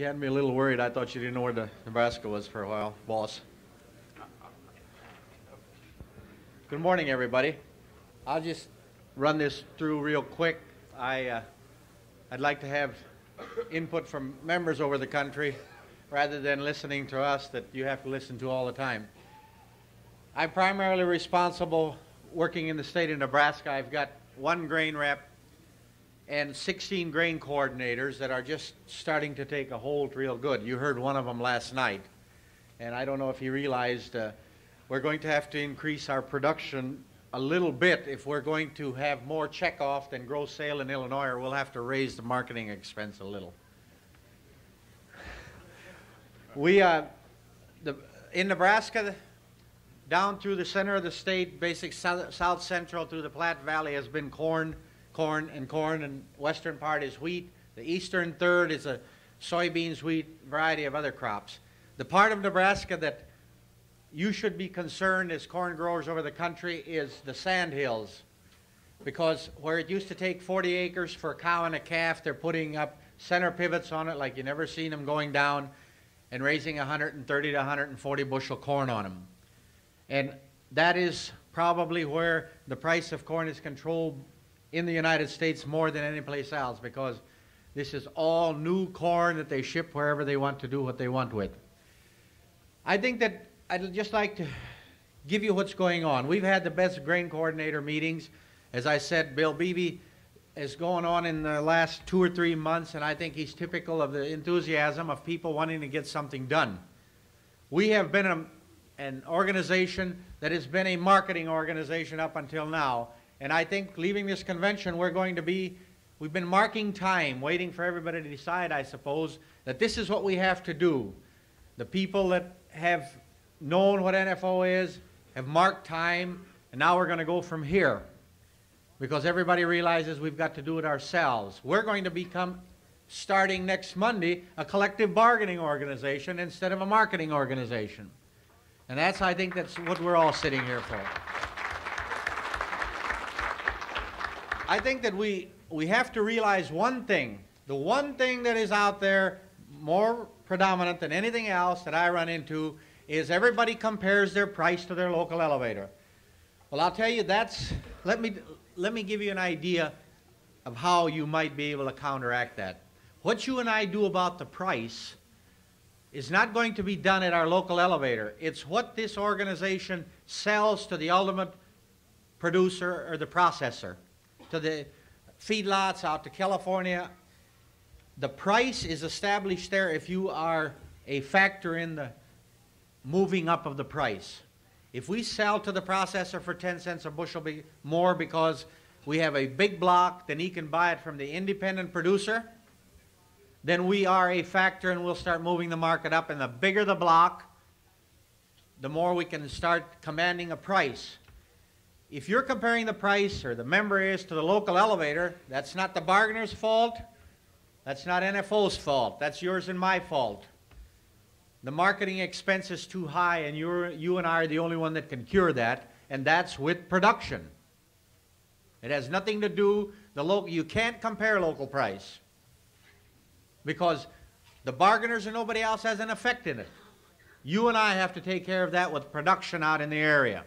You had me a little worried. I thought you didn't know where the Nebraska was for a while, boss. Good morning, everybody. I'll just run this through real quick. I, uh, I'd like to have input from members over the country rather than listening to us that you have to listen to all the time. I'm primarily responsible working in the state of Nebraska. I've got one grain rep and 16 grain coordinators that are just starting to take a hold real good. You heard one of them last night. And I don't know if you realized uh, we're going to have to increase our production a little bit if we're going to have more checkoff than gross sale in Illinois, or we'll have to raise the marketing expense a little. We, uh, the, in Nebraska, down through the center of the state, basic south, south central through the Platte Valley has been corn corn and corn, and western part is wheat. The eastern third is a soybeans, wheat, variety of other crops. The part of Nebraska that you should be concerned as corn growers over the country is the sand hills. Because where it used to take 40 acres for a cow and a calf, they're putting up center pivots on it like you never seen them going down and raising 130 to 140 bushel corn on them. And that is probably where the price of corn is controlled in the United States more than any place else because this is all new corn that they ship wherever they want to do what they want with. I think that I'd just like to give you what's going on. We've had the best grain coordinator meetings. As I said, Bill Beebe is going on in the last two or three months, and I think he's typical of the enthusiasm of people wanting to get something done. We have been a, an organization that has been a marketing organization up until now, and I think leaving this convention, we're going to be, we've been marking time, waiting for everybody to decide, I suppose, that this is what we have to do. The people that have known what NFO is have marked time, and now we're going to go from here because everybody realizes we've got to do it ourselves. We're going to become, starting next Monday, a collective bargaining organization instead of a marketing organization. And that's, I think, that's what we're all sitting here for. I think that we, we have to realize one thing. The one thing that is out there more predominant than anything else that I run into is everybody compares their price to their local elevator. Well, I'll tell you, that's, let me, let me give you an idea of how you might be able to counteract that. What you and I do about the price is not going to be done at our local elevator. It's what this organization sells to the ultimate producer or the processor to the feedlots out to California. The price is established there if you are a factor in the moving up of the price. If we sell to the processor for 10 cents a bushel be more because we have a big block, then he can buy it from the independent producer, then we are a factor and we'll start moving the market up. And the bigger the block, the more we can start commanding a price if you're comparing the price, or the member is, to the local elevator, that's not the bargainer's fault. That's not NFO's fault. That's yours and my fault. The marketing expense is too high, and you're, you and I are the only one that can cure that, and that's with production. It has nothing to do, the local, you can't compare local price because the bargainers and nobody else has an effect in it. You and I have to take care of that with production out in the area.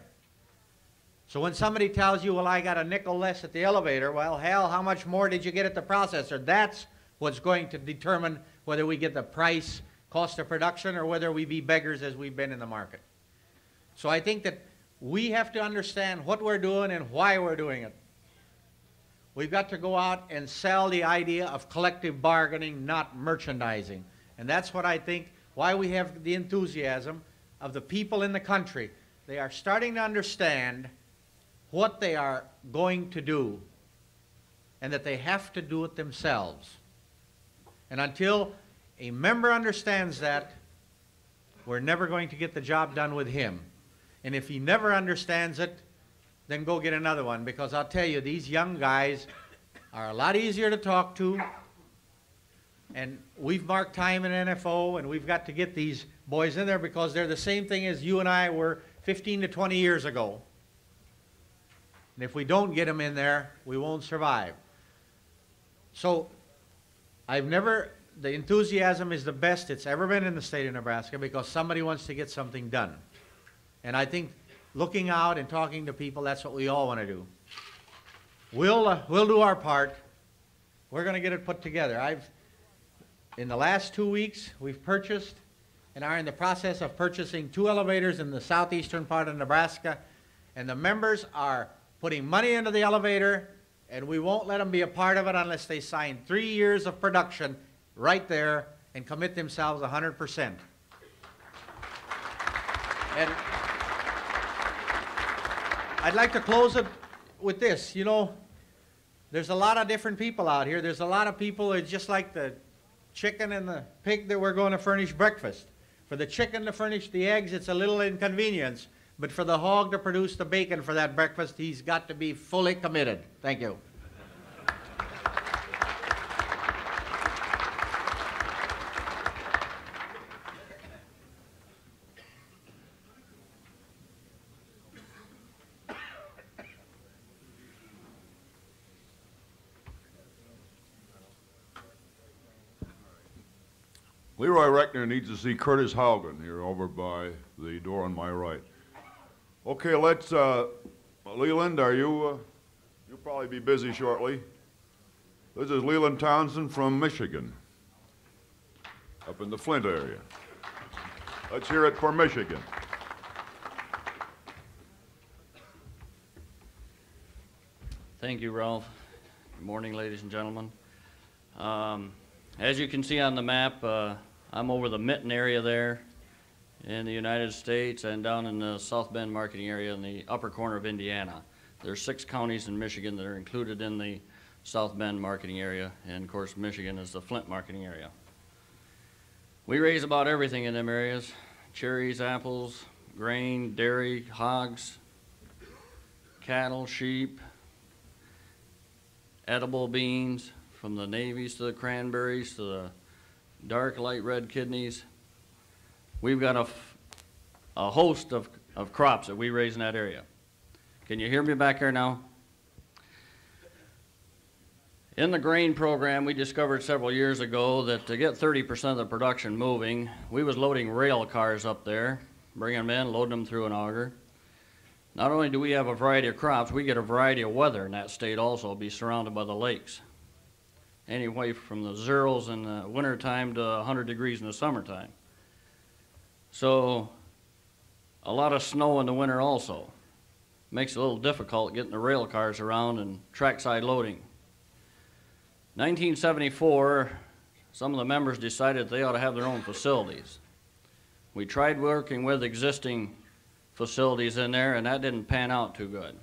So when somebody tells you, well, I got a nickel less at the elevator, well, hell, how much more did you get at the processor? That's what's going to determine whether we get the price, cost of production, or whether we be beggars as we've been in the market. So I think that we have to understand what we're doing and why we're doing it. We've got to go out and sell the idea of collective bargaining, not merchandising. And that's what I think, why we have the enthusiasm of the people in the country. They are starting to understand what they are going to do and that they have to do it themselves. And until a member understands that, we're never going to get the job done with him. And if he never understands it, then go get another one because I'll tell you, these young guys are a lot easier to talk to. And we've marked time in NFO and we've got to get these boys in there because they're the same thing as you and I were 15 to 20 years ago. And if we don't get them in there, we won't survive. So I've never the enthusiasm is the best it's ever been in the state of Nebraska because somebody wants to get something done. And I think looking out and talking to people, that's what we all want to do. We'll, uh, we'll do our part. We're going to get it put together. I've, in the last two weeks, we've purchased and are in the process of purchasing two elevators in the southeastern part of Nebraska. And the members are putting money into the elevator, and we won't let them be a part of it unless they sign three years of production right there and commit themselves 100%. And I'd like to close it with this. You know, there's a lot of different people out here. There's a lot of people that just like the chicken and the pig that we're going to furnish breakfast. For the chicken to furnish the eggs, it's a little inconvenience. But for the hog to produce the bacon for that breakfast, he's got to be fully committed. Thank you. Leroy Reckner needs to see Curtis Haugen here over by the door on my right. Okay, let's, uh, Leland, are you, uh, you'll probably be busy shortly. This is Leland Townsend from Michigan, up in the Flint area. Let's hear it for Michigan. Thank you, Ralph. Good morning, ladies and gentlemen. Um, as you can see on the map, uh, I'm over the Mitten area there in the United States and down in the South Bend marketing area in the upper corner of Indiana. There are six counties in Michigan that are included in the South Bend marketing area, and of course, Michigan is the Flint marketing area. We raise about everything in them areas cherries, apples, grain, dairy, hogs, cattle, sheep, edible beans, from the navies to the cranberries to the dark light red kidneys. We've got a, a host of, of crops that we raise in that area. Can you hear me back here now? In the grain program, we discovered several years ago that to get 30% of the production moving, we was loading rail cars up there, bringing them in, loading them through an auger. Not only do we have a variety of crops, we get a variety of weather in that state also, be surrounded by the lakes. Anyway, from the zeros in the wintertime to 100 degrees in the summertime. So, a lot of snow in the winter also. Makes it a little difficult getting the rail cars around and trackside loading. 1974, some of the members decided they ought to have their own facilities. We tried working with existing facilities in there, and that didn't pan out too good.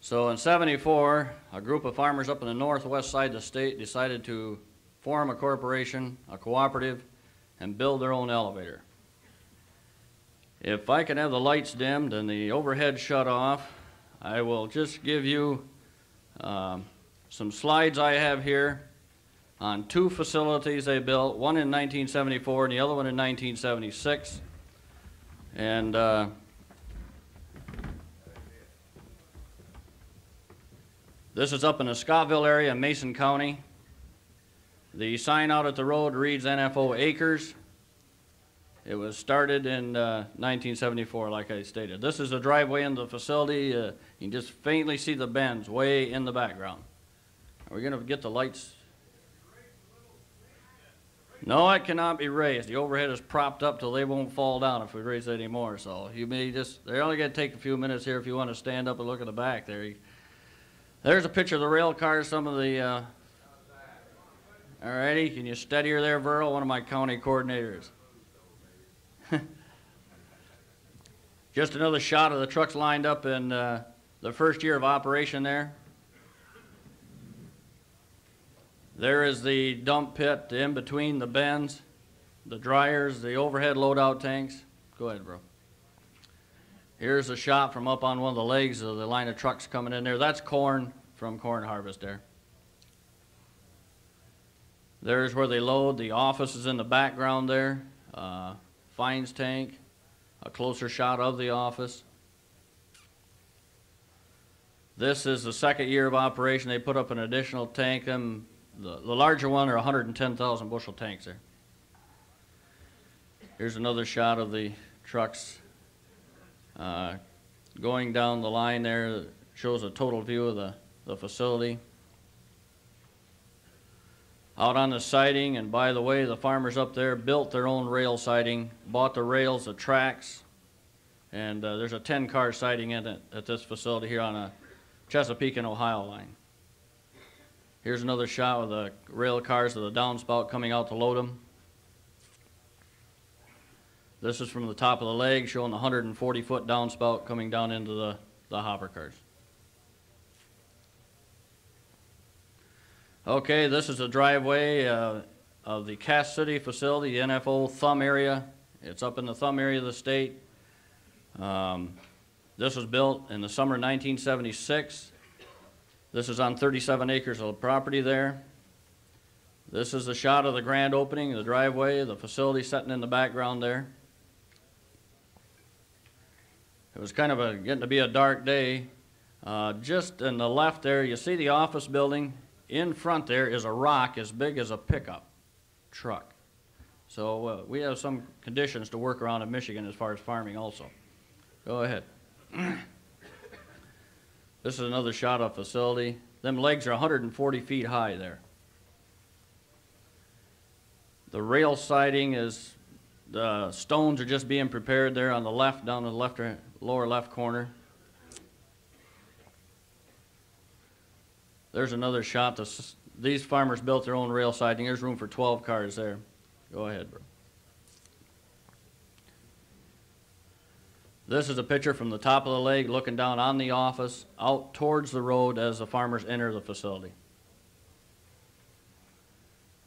So in 74, a group of farmers up in the northwest side of the state decided to form a corporation, a cooperative, and build their own elevator. If I can have the lights dimmed and the overhead shut off, I will just give you um, some slides I have here on two facilities they built, one in 1974 and the other one in 1976. And uh, this is up in the Scottville area, in Mason County. The sign out at the road reads NFO Acres. It was started in uh, 1974, like I stated. This is the driveway into the facility. Uh, you can just faintly see the bends way in the background. Are we going to get the lights? No, it cannot be raised. The overhead is propped up till they won't fall down if we raise it anymore. So you may just, they're only going to take a few minutes here if you want to stand up and look at the back there. There's a picture of the rail cars, some of the, uh, all righty, can you steady her there, Verl, one of my county coordinators? Just another shot of the trucks lined up in uh, the first year of operation there. There is the dump pit in between the bends, the dryers, the overhead loadout tanks. Go ahead, bro. Here's a shot from up on one of the legs of the line of trucks coming in there. That's corn from corn harvest there. There's where they load. The office is in the background there. Uh, fines tank, a closer shot of the office. This is the second year of operation. They put up an additional tank. Them the, the larger one are hundred and ten thousand bushel tanks there. Here's another shot of the trucks, uh, going down the line there, shows a total view of the, the facility. Out on the siding, and by the way, the farmers up there built their own rail siding, bought the rails, the tracks, and uh, there's a 10-car siding in it at this facility here on a Chesapeake and Ohio line. Here's another shot of the rail cars of the downspout coming out to load them. This is from the top of the leg showing the 140-foot downspout coming down into the, the hopper cars. Okay, this is the driveway uh, of the Cass City facility, NFO Thumb area. It's up in the Thumb area of the state. Um, This was built in the summer of 1976. This is on 37 acres of property there. This is a shot of the grand opening, the driveway, the facility sitting in the background there. It was kind of a, getting to be a dark day. Uh, just in the left there, you see the office building. In front there is a rock as big as a pickup truck. So uh, we have some conditions to work around in Michigan as far as farming also. Go ahead. This is another shot of facility. Them legs are 140 feet high there. The rail siding is, the stones are just being prepared there on the left, down in the left, lower left corner. There's another shot. These farmers built their own rail siding. There's room for 12 cars there. Go ahead, bro. This is a picture from the top of the leg, looking down on the office, out towards the road as the farmers enter the facility.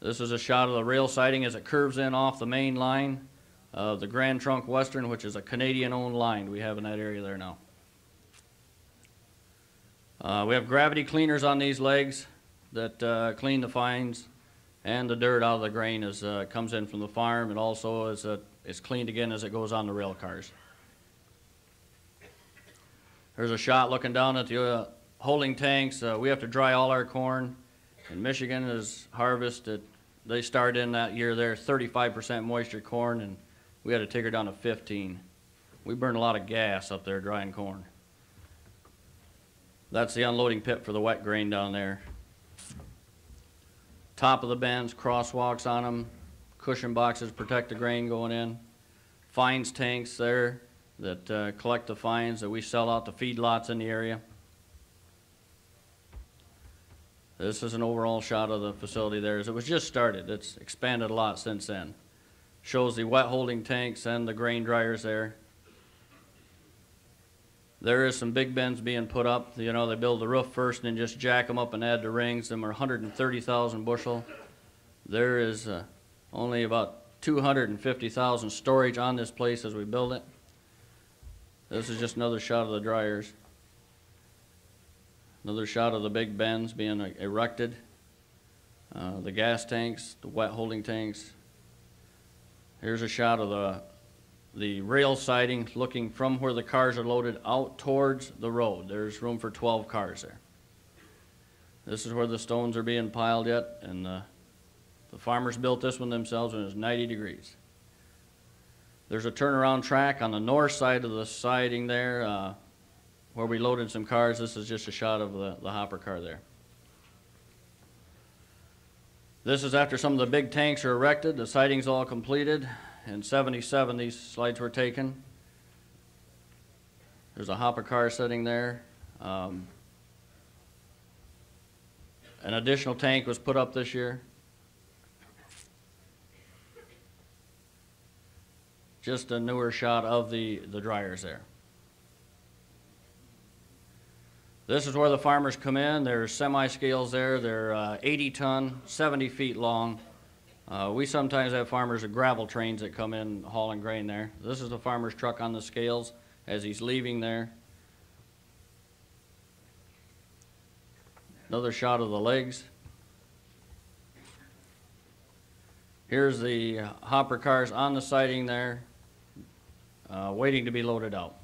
This is a shot of the rail siding as it curves in off the main line of the Grand Trunk Western, which is a Canadian-owned line we have in that area there now. Uh, we have gravity cleaners on these legs that uh, clean the fines and the dirt out of the grain as uh, it comes in from the farm, and also as uh, it's cleaned again as it goes on the rail cars. There's a shot looking down at the uh, holding tanks. Uh, we have to dry all our corn. In Michigan is harvested. They start in that year there 35% moisture corn, and we had to take her down to 15. We burn a lot of gas up there drying corn. That's the unloading pit for the wet grain down there. Top of the bins, crosswalks on them, cushion boxes protect the grain going in. Fines tanks there that uh, collect the fines that we sell out to feedlots in the area. This is an overall shot of the facility there. As It was just started. It's expanded a lot since then. Shows the wet holding tanks and the grain dryers there. There is some big bins being put up. You know, they build the roof first and then just jack them up and add the rings. Them are 130,000 bushel. There is uh, only about 250,000 storage on this place as we build it. This is just another shot of the dryers. Another shot of the big bends being erected. Uh, the gas tanks, the wet holding tanks. Here's a shot of the, the rail siding looking from where the cars are loaded out towards the road. There's room for 12 cars there. This is where the stones are being piled yet, and uh, the farmers built this one themselves when it was 90 degrees. There's a turnaround track on the north side of the siding there, uh, where we loaded some cars. This is just a shot of the, the hopper car there. This is after some of the big tanks are erected, the siding's all completed. In seventy-seven, these slides were taken. There's a hopper car sitting there. Um, An additional tank was put up this year. just a newer shot of the, the dryers there. This is where the farmers come in. There's semi-scales there. They're uh, 80 ton, 70 feet long. Uh, we sometimes have farmers with gravel trains that come in hauling grain there. This is the farmer's truck on the scales as he's leaving there. Another shot of the legs. Here's the hopper cars on the siding there, uh, waiting to be loaded out.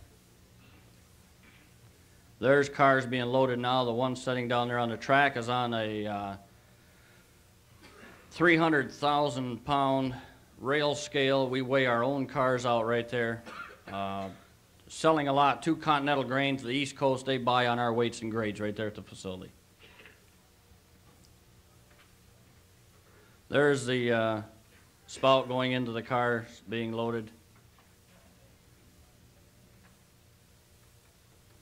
There's cars being loaded now. The one sitting down there on the track is on a uh, 300,000 pound rail scale. We weigh our own cars out right there. Uh, selling a lot to Continental Grain to the East Coast. They buy on our weights and grades right there at the facility. There's the uh, spout going into the car being loaded.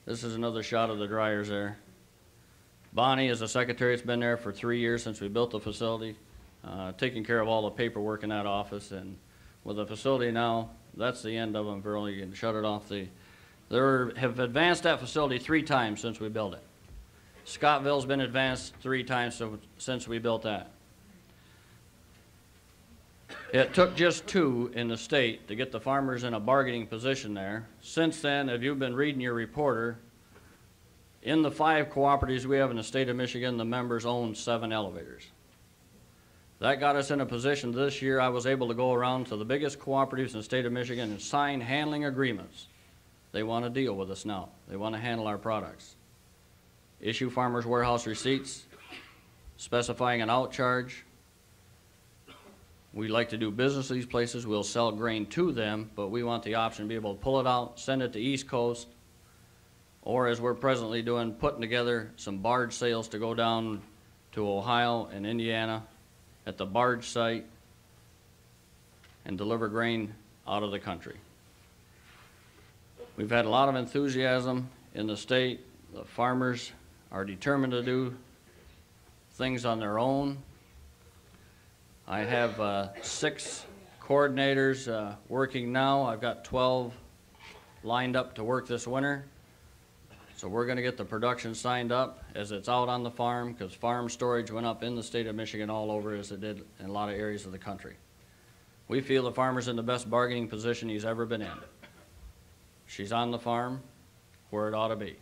This is another shot of the dryers there. Bonnie is the secretary. It's been there for three years since we built the facility, uh, taking care of all the paperwork in that office. And with the facility now, that's the end of them. Verl, you can shut it off. The, they have advanced that facility three times since we built it. Scottville's been advanced three times so- since we built that. It took just two in the state to get the farmers in a bargaining position there. Since then, if you've been reading your reporter, in the five cooperatives we have in the state of Michigan, the members own seven elevators. That got us in a position this year, I was able to go around to the biggest cooperatives in the state of Michigan and sign handling agreements. They want to deal with us now. They want to handle our products. Issue farmers warehouse receipts, specifying an outcharge. We like to do business these places. We'll sell grain to them, but we want the option to be able to pull it out, send it to East Coast, or as we're presently doing, putting together some barge sales to go down to Ohio and Indiana at the barge site and deliver grain out of the country. We've had a lot of enthusiasm in the state. The farmers are determined to do things on their own. I have uh, six coordinators uh, working now. I've got 12 lined up to work this winter. So we're gonna get the production signed up as it's out on the farm, because farm storage went up in the state of Michigan all over as it did in a lot of areas of the country. We feel the farmer's in the best bargaining position he's ever been in. She's on the farm where it ought to be.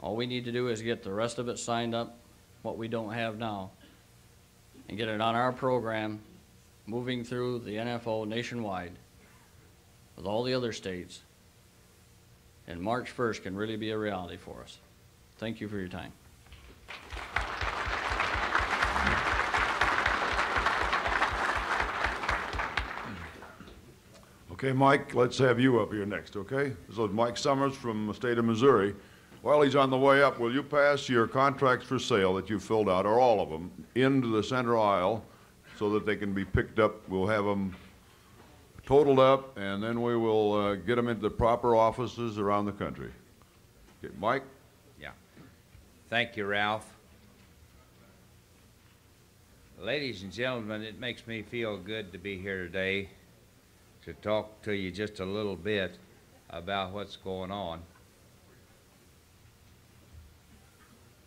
All we need to do is get the rest of it signed up, what we don't have now, and get it on our program, moving through the NFO nationwide with all the other states. And March 1st can really be a reality for us. Thank you for your time. Okay, Mike, let's have you up here next, okay? This is Mike Summers from the state of Missouri. While he's on the way up, will you pass your contracts for sale that you filled out, or all of them, into the center aisle so that they can be picked up? We'll have them totaled up, and then we will uh, get them into the proper offices around the country. Okay, Mike? Yeah. Thank you, Ralph. Ladies and gentlemen, it makes me feel good to be here today to talk to you just a little bit about what's going on.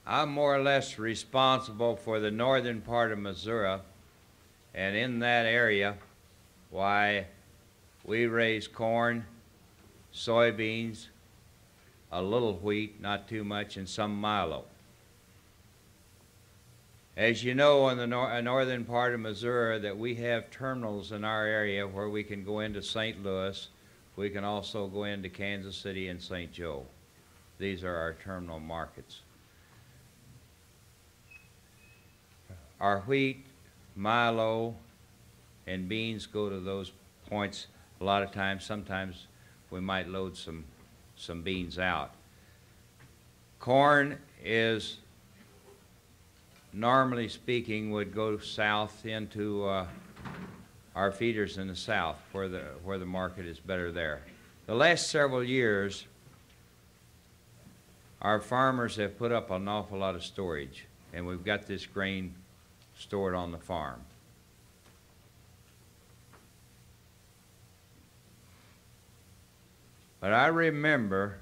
I'm more or less responsible for the northern part of Missouri, and in that area, why, we raise corn, soybeans, a little wheat, not too much, and some milo. As you know, in the nor- uh, northern part of Missouri, that we have terminals in our area where we can go into St. Louis. We can also go into Kansas City and St. Joe. These are our terminal markets. Our wheat, milo, and beans go to those points a lot of times. Sometimes we might load some, some beans out. Corn is normally speaking, would go south into uh, our feeders in the south, where the where the market is better there. The last several years, our farmers have put up an awful lot of storage, and we've got this grain stored on the farm. But I remember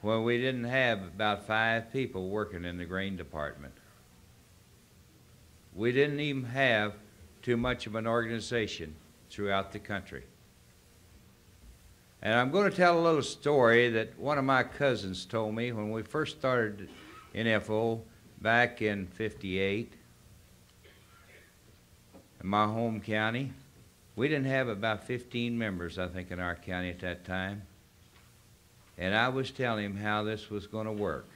when we didn't have about five people working in the grain department. We didn't even have too much of an organization throughout the country. And I'm going to tell a little story that one of my cousins told me when we first started NFO back in 58 in my home county. We didn't have about 15 members, I think, in our county at that time. And I was telling him how this was going to work.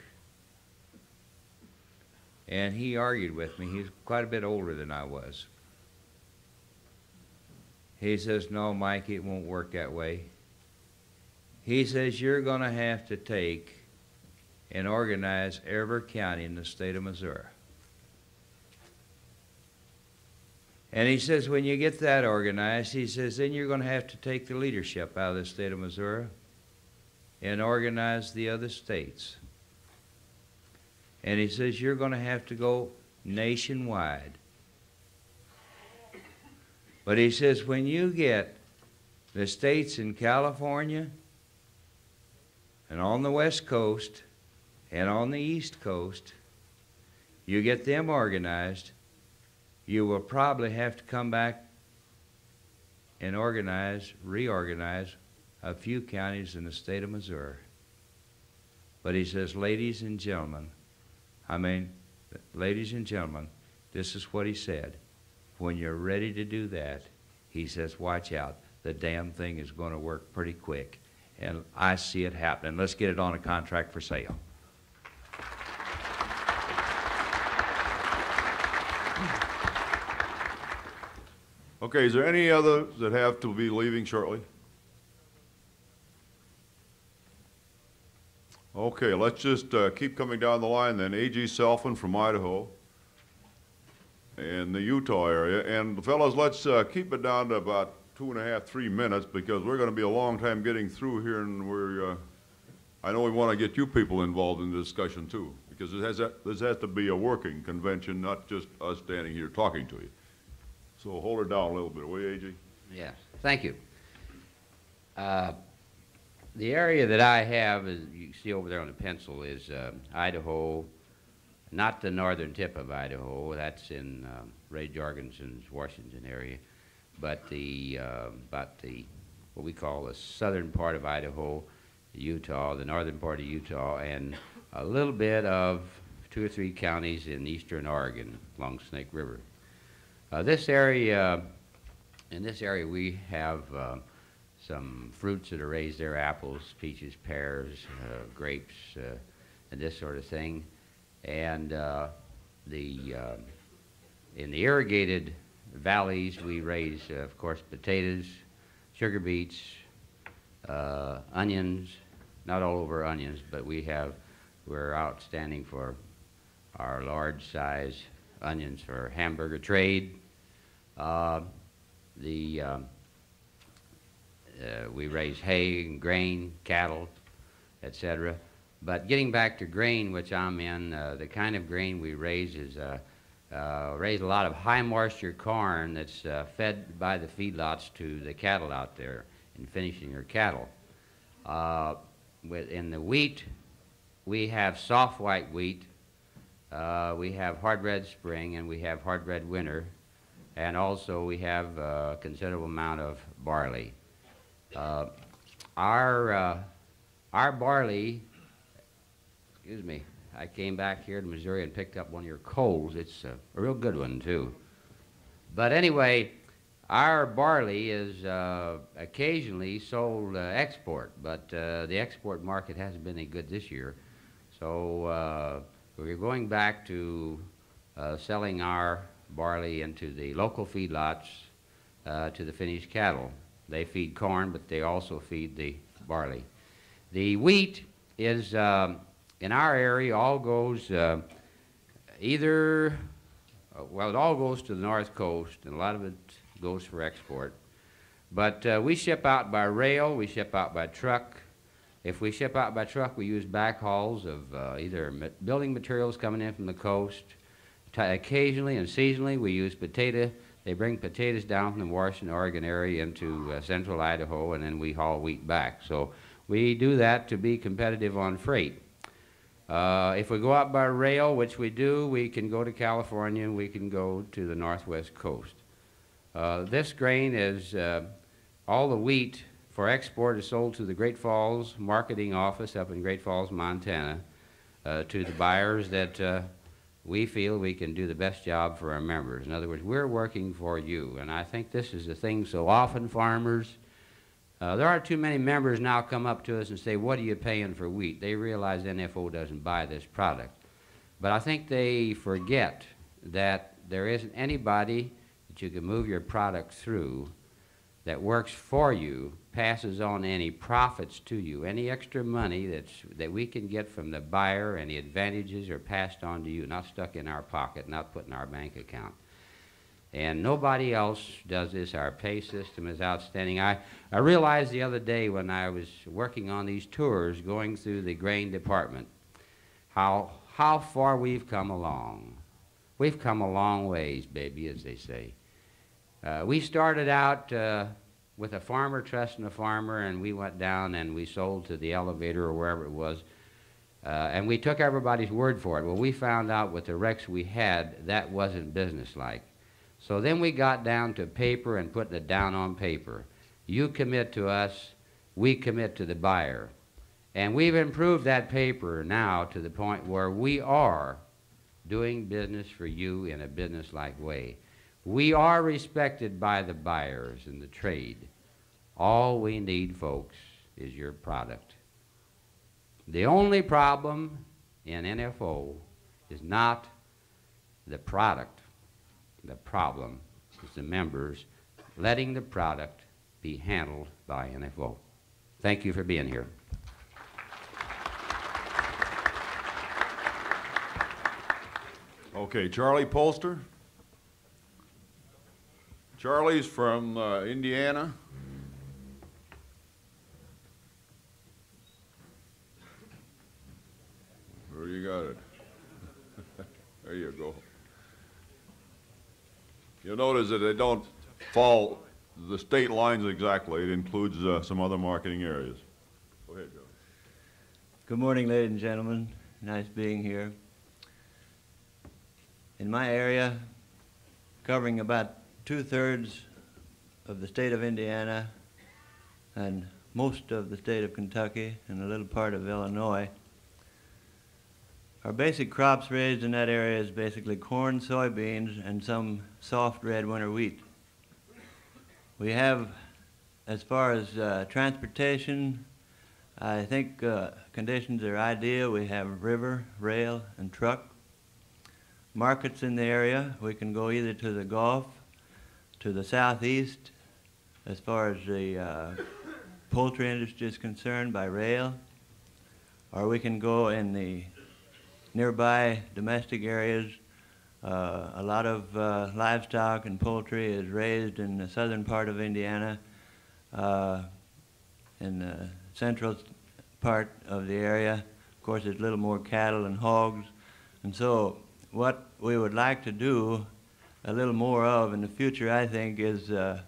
and he argued with me. He's quite a bit older than I was. He says, No, Mike, it won't work that way. He says, You're going to have to take and organize every county in the state of Missouri. And he says, when you get that organized, he says, then you're going to have to take the leadership out of the state of Missouri and organize the other states. And he says, you're going to have to go nationwide. But he says, when you get the states in California and on the West Coast and on the East Coast, you get them organized, you will probably have to come back and organize, reorganize a few counties in the state of Missouri. But he says, ladies and gentlemen, I mean, ladies and gentlemen, this is what he said. When you're ready to do that, he says, watch out. The damn thing is going to work pretty quick. And I see it happening. Let's get it on a contract for sale. Okay, is there any others that have to be leaving shortly? Okay, let's just uh, keep coming down the line then. A.G. Selfin from Idaho and the Utah area. And fellas, let's uh, keep it down to about two and a half, three minutes because we're going to be a long time getting through here and we're, uh, I know we want to get you people involved in the discussion too because has, that- this has to be a working convention, not just us standing here talking to you. So hold her down a little bit, will you, A.G.? Yes, thank you. Uh, The area that I have, as you see over there on the pencil, is uh, Idaho, not the northern tip of Idaho, that's in um, Ray Jorgensen's Washington area, but the, uh, about the, what we call the southern part of Idaho, Utah, the northern part of Utah, and a little bit of two or three counties in eastern Oregon along Snake River. Uh, This area, in this area, we have uh, some fruits that are raised there, apples, peaches, pears, uh, grapes, uh, and this sort of thing. And the, in the irrigated valleys, we raise, of course, potatoes, sugar beets, uh, onions, not all over onions, but we have, we're outstanding for our large size onions for hamburger trade. Uh, the, um, uh, we raise hay and grain, cattle, etc. But getting back to grain, which I'm in, uh, the kind of grain we raise is uh, uh, raise a lot of high moisture corn that's fed by the feedlots to the cattle out there in finishing your cattle. Uh, in the wheat, we have soft white wheat, uh, we have hard red spring, and we have hard red winter, and also we have a considerable amount of barley. Uh, our, uh, our barley, excuse me, I came back here to Missouri and picked up one of your coals. It's a, a real good one, too. But anyway, our barley is uh, occasionally sold uh, export, but uh, the export market hasn't been any good this year. So uh, we're going back to uh, selling our barley into the local feedlots uh, to the finished cattle. They feed corn, but they also feed the barley. The wheat is, um, in our area, all goes uh, either, uh, well, it all goes to the north coast, and a lot of it goes for export. But uh, we ship out by rail, we ship out by truck. If we ship out by truck, we use backhauls of uh, either ma- building materials coming in from the coast. Ti- occasionally and seasonally, we use potato. They bring potatoes down from the Washington, Oregon area into uh, central Idaho, and then we haul wheat back. So we do that to be competitive on freight. Uh, if we go out by rail, which we do, we can go to California and we can go to the northwest coast. Uh, this grain is uh, all the wheat for export is sold to the Great Falls Marketing Office up in Great Falls, Montana, uh, to the buyers that uh, we feel we can do the best job for our members. In other words, we're working for you, and I think this is the thing. So often, farmers, uh, there are too many members now come up to us and say, "What are you paying for wheat?" They realize NFO doesn't buy this product. But I think they forget that there isn't anybody that you can move your product through that works for you, passes on any profits to you, any extra money that's, that we can get from the buyer, any advantages are passed on to you, not stuck in our pocket, not put in our bank account. And nobody else does this. Our pay system is outstanding. I, I realized the other day when I was working on these tours, going through the grain department, how, how far we've come along. We've come a long ways, baby, as they say. Uh, we started out uh, with a farmer trusting a farmer, and we went down and we sold to the elevator or wherever it was. Uh, and we took everybody's word for it. Well, we found out with the wrecks we had, that wasn't businesslike. So then we got down to paper and putting it down on paper. You commit to us, we commit to the buyer. And we've improved that paper now to the point where we are doing business for you in a businesslike way. We are respected by the buyers and the trade. All we need, folks, is your product. The only problem in NFO is not the product. The problem is the members letting the product be handled by NFO. Thank you for being here. Okay, Charlie Polster. Charlie's from uh, Indiana. Where you got it? there you go. You'll notice that they don't fall the state lines exactly. It includes uh, some other marketing areas. Go ahead, Joe. Good morning, ladies and gentlemen. Nice being here. In my area, covering about two-thirds of the state of Indiana and most of the state of Kentucky and a little part of Illinois, our basic crops raised in that area is basically corn, soybeans, and some soft red winter wheat. We have, as far as uh, transportation, I think uh, conditions are ideal. We have river, rail, and truck. Markets in the area, we can go either to the Gulf, to the southeast, as far as the uh, poultry industry is concerned, by rail, or we can go in the nearby domestic areas. Uh, a lot of uh, livestock and poultry is raised in the southern part of Indiana, uh, in the central part of the area. Of course, there's a little more cattle and hogs. And so what we would like to do a little more of in the future, I think, is uh,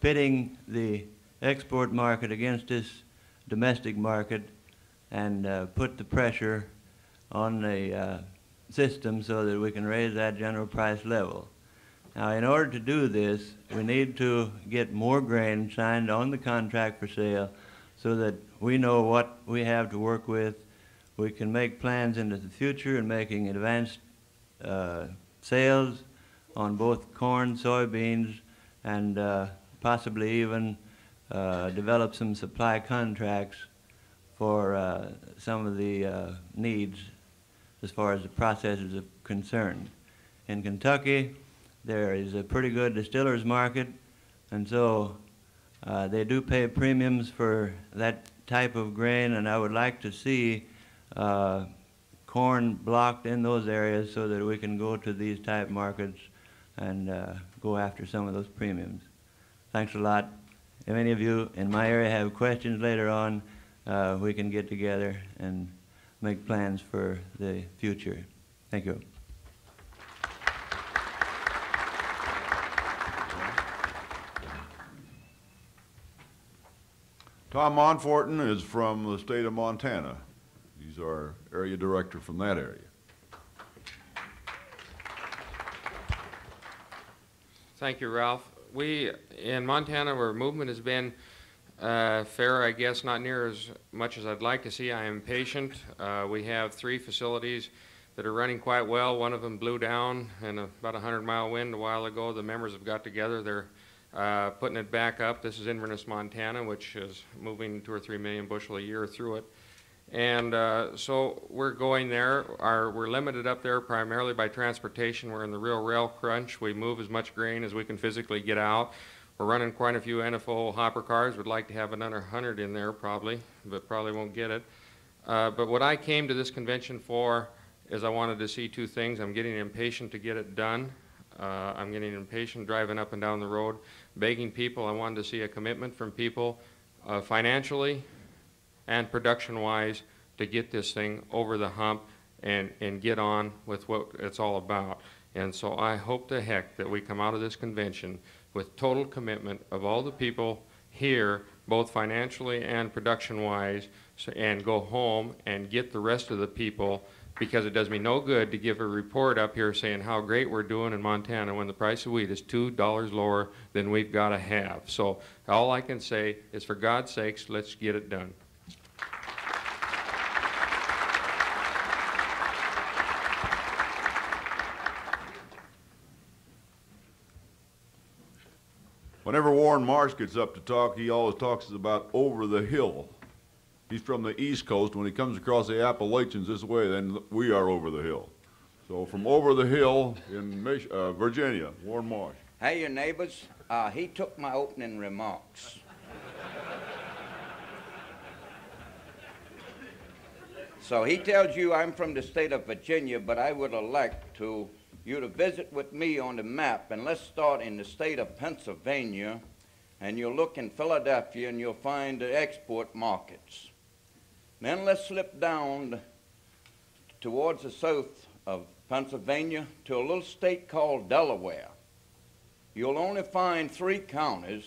pitting the export market against this domestic market and uh, put the pressure on the uh, system so that we can raise that general price level. Now, in order to do this, we need to get more grain signed on the contract for sale so that we know what we have to work with. We can make plans into the future and making advanced uh, sales on both corn, soybeans, and uh, possibly even uh, develop some supply contracts for uh, some of the uh, needs as far as the processes are concerned. In Kentucky, there is a pretty good distillers market, and so uh, they do pay premiums for that type of grain, and I would like to see uh, corn blocked in those areas so that we can go to these type markets and uh, go after some of those premiums. Thanks a lot. If any of you in my area have questions later on, uh, we can get together and make plans for the future. Thank you. Tom Monforton is from the state of Montana. He's our area director from that area. Thank you, Ralph. We, in Montana, where movement has been uh, fair, I guess, not near as much as I'd like to see. I am patient. Uh, we have three facilities that are running quite well. One of them blew down in a, about a 100-mile wind a while ago. The members have got together. They're uh, putting it back up. This is Inverness, Montana, which is moving two or three million bushel a year through it. And uh, so we're going there. Our, we're limited up there primarily by transportation. We're in the real rail crunch. We move as much grain as we can physically get out. We're running quite a few NFO hopper cars. We'd like to have another 100 in there probably, but probably won't get it. Uh, but what I came to this convention for is I wanted to see two things. I'm getting impatient to get it done. Uh, I'm getting impatient driving up and down the road, begging people. I wanted to see a commitment from people uh, financially and production-wise to get this thing over the hump and, and get on with what it's all about. And so I hope to heck that we come out of this convention with total commitment of all the people here, both financially and production-wise, so, and go home and get the rest of the people because it does me no good to give a report up here saying how great we're doing in Montana when the price of wheat is two dollars lower than we've got to have. So all I can say is for God's sakes, let's get it done. Whenever Warren Marsh gets up to talk, he always talks about over the hill. He's from the East Coast. When he comes across the Appalachians this way, then we are over the hill. So from over the hill in uh, Virginia, Warren Marsh. Hey, your neighbors, uh, he took my opening remarks. so he tells you I'm from the state of Virginia, but I would elect to you to visit with me on the map, and let's start in the state of Pennsylvania, and you'll look in Philadelphia, and you'll find the export markets. Then let's slip down towards the south of Pennsylvania to a little state called Delaware. You'll only find three counties,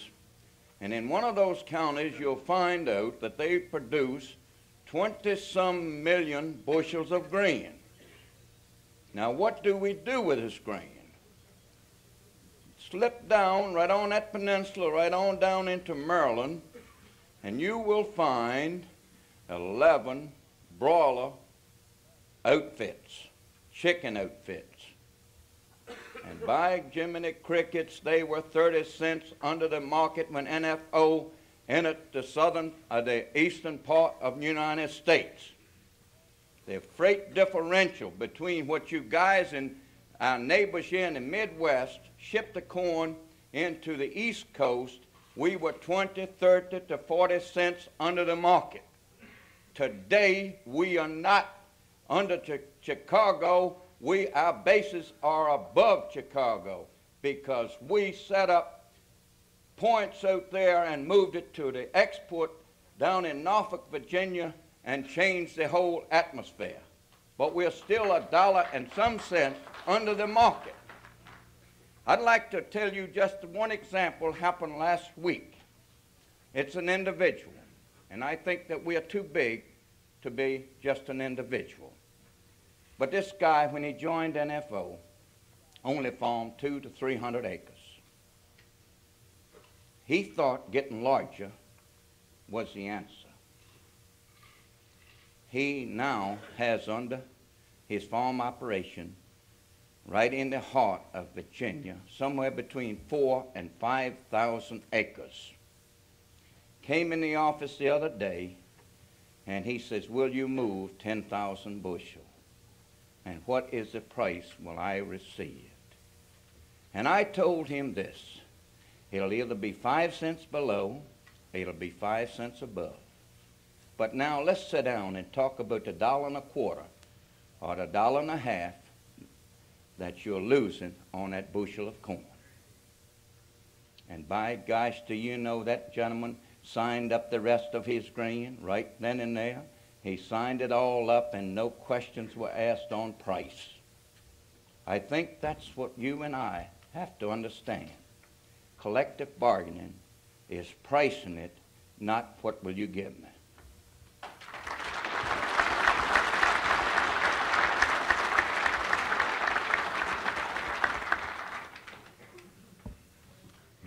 and in one of those counties you'll find out that they produce 20 some million bushels of grain. Now, what do we do with this grain? Slip down right on that peninsula, right on down into Maryland, and you will find 11 broiler outfits, chicken outfits. And by Jiminy Crickets, they were 30 cents under the market when NFO entered the southern, uh, the eastern part of the United States. The freight differential between what you guys and our neighbors here in the Midwest shipped the corn into the East Coast, we were 20, 30 to 40 cents under the market. Today, we are not under Chi- Chicago. We, our bases are above Chicago because we set up points out there and moved it to the export down in Norfolk, Virginia, and change the whole atmosphere. But we're still a dollar and some cents under the market. I'd like to tell you just one example happened last week. It's an individual, and I think that we are too big to be just an individual. But this guy, when he joined NFO, only farmed two to three hundred acres. He thought getting larger was the answer. He now has under his farm operation right in the heart of Virginia, somewhere between four and five thousand acres. Came in the office the other day and he says, Will you move 10,000 bushel? And what is the price will I receive? And I told him this it'll either be five cents below, it'll be five cents above. But now let's sit down and talk about the dollar and a quarter or the dollar and a half that you're losing on that bushel of corn. And by gosh, do you know that gentleman signed up the rest of his grain right then and there? He signed it all up and no questions were asked on price. I think that's what you and I have to understand. Collective bargaining is pricing it, not what will you give me.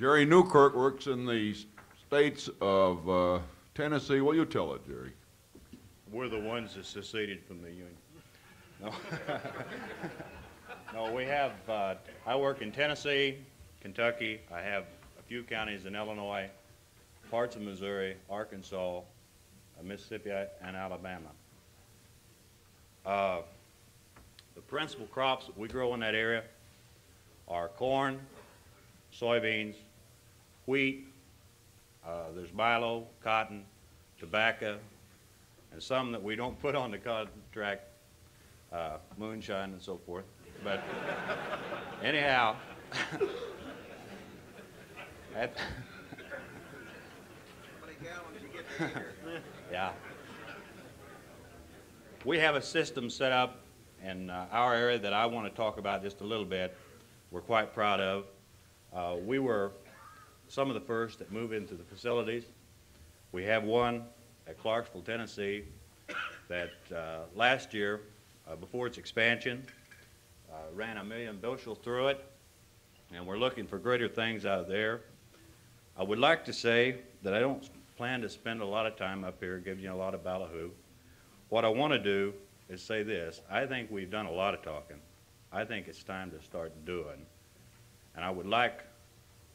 Jerry Newkirk works in the states of uh, Tennessee. Will you tell it, Jerry? We're the ones that seceded from the union. No, no we have, uh, I work in Tennessee, Kentucky. I have a few counties in Illinois, parts of Missouri, Arkansas, Mississippi and Alabama. Uh, The principal crops that we grow in that area are corn, soybeans, wheat, uh, there's milo, cotton, tobacco, and some that we don't put on the contract, uh, moonshine and so forth. But anyhow, that, yeah. We have a system set up in uh, our area that I want to talk about just a little bit. We're quite proud of. Uh, we were some of the first that move into the facilities. We have one at Clarksville, Tennessee, that uh, last year, uh, before its expansion, uh, ran a million bushels through it, and we're looking for greater things out there. I would like to say that I don't plan to spend a lot of time up here giving you a lot of ballyhoo. What I want to do is say this. I think we've done a lot of talking. I think it's time to start doing. And I would like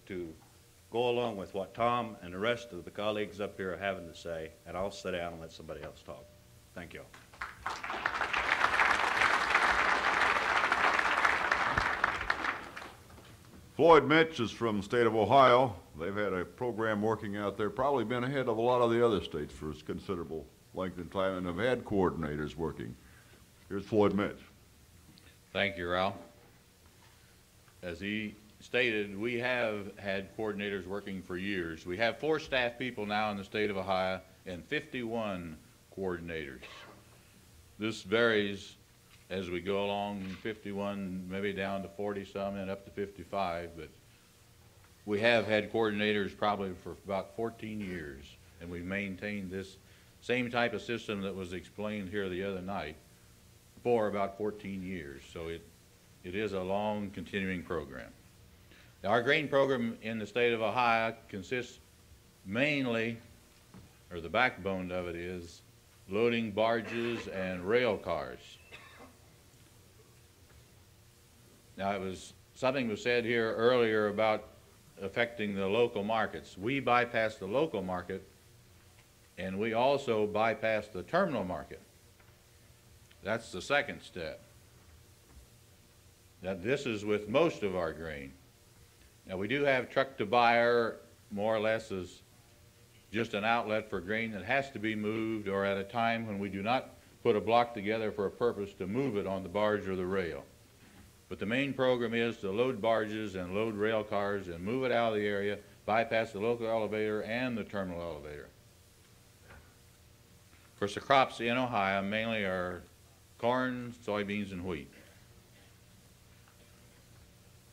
to go along with what Tom and the rest of the colleagues up here are having to say, and I'll sit down and let somebody else talk. Thank you. Floyd Mitch is from the state of Ohio. They've had a program working out there, probably been ahead of a lot of the other states for a considerable length of time, and have had coordinators working. Here's Floyd Mitch. Thank you, Ralph. As he stated, we have had coordinators working for years. We have four staff people now in the state of Ohio and 51 coordinators. This varies as we go along, 51, maybe down to 40 some and up to 55, but we have had coordinators probably for about 14 years, and we've maintained this same type of system that was explained here the other night for about 14 years. So it, it is a long continuing program. Our grain program in the state of Ohio consists mainly, or the backbone of it is, loading barges and rail cars. Now, it was, something was said here earlier about affecting the local markets. We bypass the local market, and we also bypass the terminal market. That's the second step. Now, this is with most of our grain. Now, we do have truck to buyer more or less as just an outlet for grain that has to be moved or at a time when we do not put a block together for a purpose to move it on the barge or the rail. But the main program is to load barges and load rail cars and move it out of the area, bypass the local elevator and the terminal elevator. Of course, the crops in Ohio mainly are corn, soybeans, and wheat.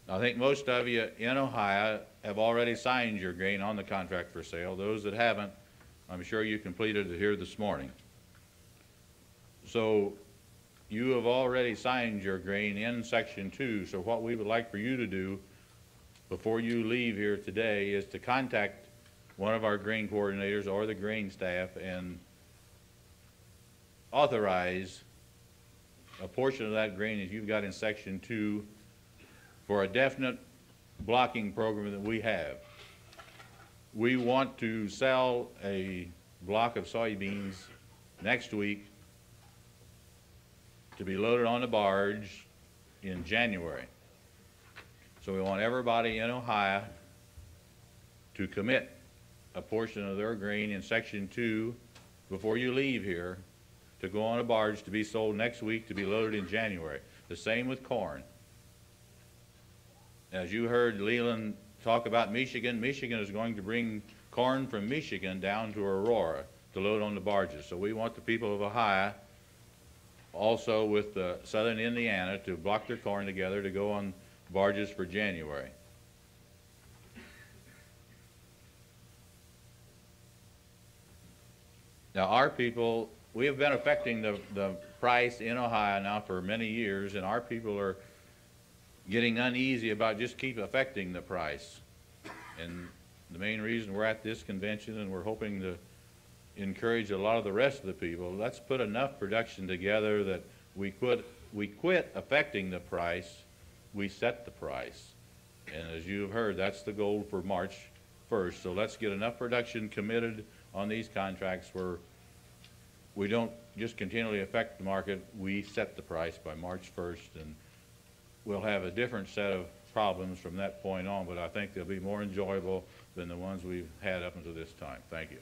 I think most of you in Ohio have already signed your grain on the contract for sale. Those that haven't, I'm sure you completed it here this morning. So you have already signed your grain in section two, so what we would like for you to do before you leave here today is to contact one of our grain coordinators or the grain staff and authorize a portion of that grain that you've got in section two for a definite blocking program that we have. We want to sell a block of soybeans next week to be loaded on a barge in January. So we want everybody in Ohio to commit a portion of their grain in section two before you leave here to go on a barge to be sold next week to be loaded in January. The same with corn. As you heard Leland talk about Michigan, Michigan is going to bring corn from Michigan down to Aurora to load on the barges. So we want the people of Ohio, also with uh, southern Indiana, to block their corn together to go on barges for January. Now, our people, we have been affecting the, the price in Ohio now for many years, and our people are getting uneasy about just keep affecting the price. And the main reason we're at this convention and we're hoping to encourage a lot of the rest of the people, let's put enough production together that we quit, we quit affecting the price, we set the price. And as you've heard, that's the goal for March 1st. So let's get enough production committed on these contracts where we don't just continually affect the market, we set the price by March 1st, and we'll have a different set of problems from that point on, but I think they'll be more enjoyable than the ones we've had up until this time. Thank you.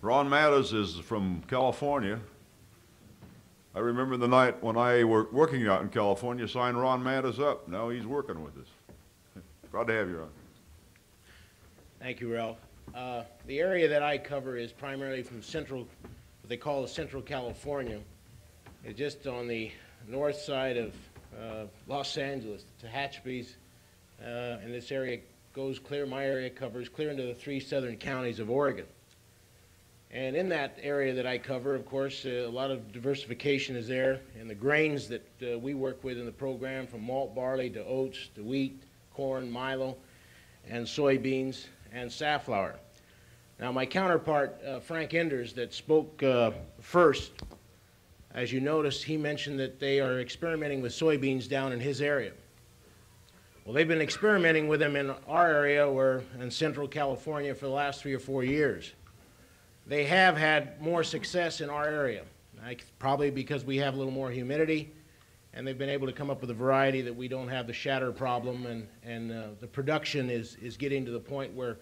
Ron Mattis is from California. I remember the night when I were working out in California, signed Ron Mattis up. Now he's working with us. Proud to have you, Ron. Thank you, Ralph. Uh, The area that I cover is primarily from central, what they call central California. It's just on the north side of uh, Los Angeles, Tehachapi's, uh, and this area goes clear, my area covers clear into the three southern counties of Oregon. And in that area that I cover, of course, uh, a lot of diversification is there, and the grains that uh, we work with in the program, from malt barley to oats to wheat, corn, milo, and soybeans and safflower. Now, my counterpart, uh, Frank Enders, that spoke uh, first, as you noticed, he mentioned that they are experimenting with soybeans down in his area. Well, they've been experimenting with them in our area, or in central California, for the last three or four years. They have had more success in our area, probably because we have a little more humidity, and they've been able to come up with a variety that we don't have the shatter problem, and, and uh, the production is, is getting to the point where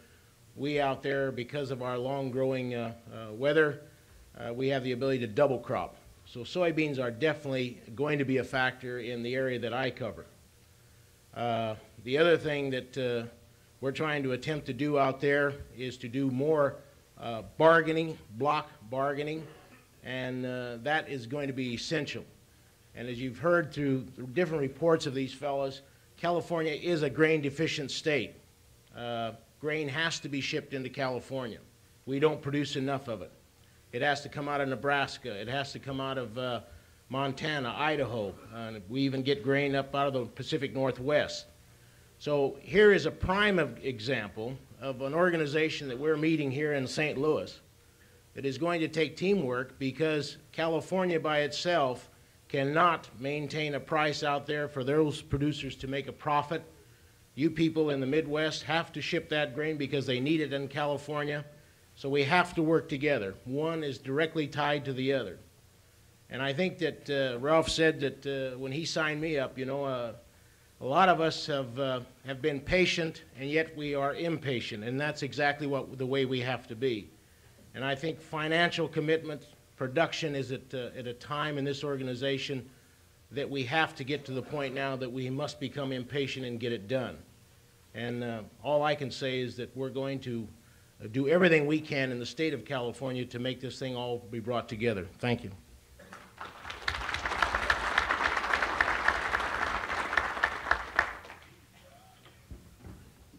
we out there, because of our long-growing uh, uh, weather, uh, we have the ability to double crop. So soybeans are definitely going to be a factor in the area that I cover. Uh, the other thing that uh, we're trying to attempt to do out there is to do more bargaining, block bargaining, and that is going to be essential. And as you've heard through different reports of these fellows, California is a grain deficient state. Uh, grain has to be shipped into California. We don't produce enough of it. It has to come out of Nebraska. It has to come out of uh, Montana, Idaho. Uh, we even get grain up out of the Pacific Northwest. So here is a prime of example of an organization that we're meeting here in St. Louis that is going to take teamwork because California by itself cannot maintain a price out there for those producers to make a profit. You people in the Midwest have to ship that grain because they need it in California. So we have to work together. One is directly tied to the other. And I think that uh, Ralph said that uh, when he signed me up, you know, uh, a lot of us have, uh, have been patient, and yet we are impatient, and that's exactly what the way we have to be. And I think financial commitment, production is at, uh, at a time in this organization that we have to get to the point now that we must become impatient and get it done. And uh, all I can say is that we're going to uh, do everything we can in the state of California to make this thing all be brought together. Thank you.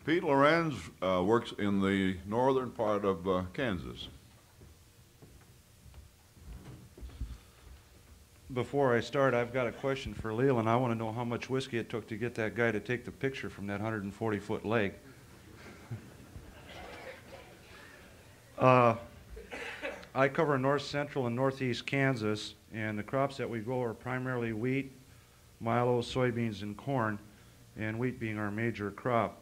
Pete Lorenz uh, works in the northern part of uh, Kansas. Before I start, I've got a question for Leland. I want to know how much whiskey it took to get that guy to take the picture from that 140-foot lake. uh, I cover north central and northeast Kansas, and the crops that we grow are primarily wheat, milo, soybeans, and corn, and wheat being our major crop.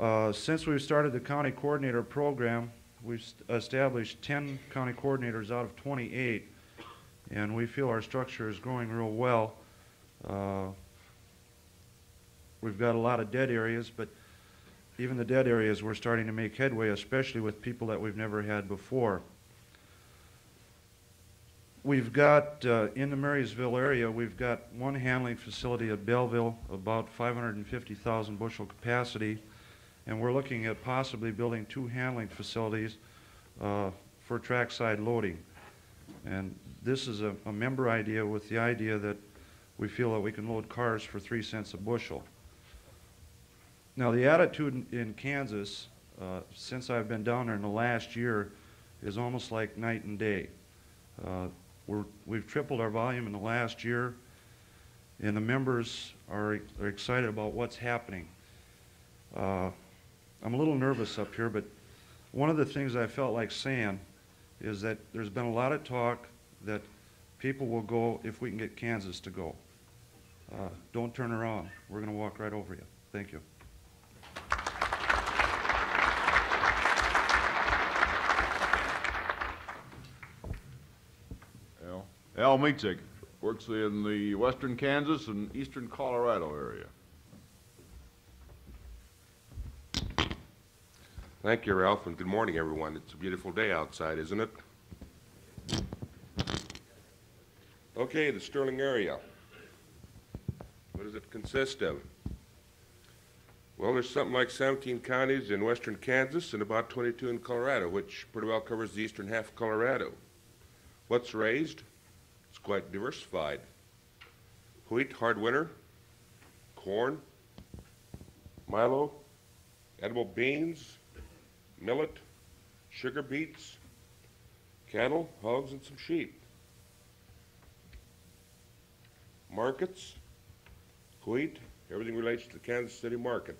Uh, since we've started the county coordinator program, we've established 10 county coordinators out of 28 and we feel our structure is growing real well. Uh, we've got a lot of dead areas, but even the dead areas we're starting to make headway, especially with people that we've never had before. We've got, uh, in the Marysville area, we've got one handling facility at Belleville, about 550,000 bushel capacity, and we're looking at possibly building two handling facilities uh, for trackside loading. And this is a, a, member idea with the idea that we feel that we can load cars for three cents a bushel. Now, the attitude in, in Kansas, uh, since I've been down there in the last year, is almost like night and day. Uh, we have tripled our volume in the last year, and the members are, are excited about what's happening. Uh, I'm a little nervous up here, but one of the things I felt like saying is that there's been a lot of talk that people will go if we can get Kansas to go. Uh, don't turn around. We're going to walk right over you. Thank you. Al, Al Meetzig works in the western Kansas and eastern Colorado area. Thank you, Ralph, and good morning, everyone. It's a beautiful day outside, isn't it? Okay, the Sterling area. What does it consist of? Well, there's something like 17 counties in western Kansas and about 22 in Colorado, which pretty well covers the eastern half of Colorado. What's raised? It's quite diversified. Wheat, hard winter, corn, milo, edible beans, millet, sugar beets, cattle, hogs, and some sheep. Markets, wheat, everything relates to the Kansas City market.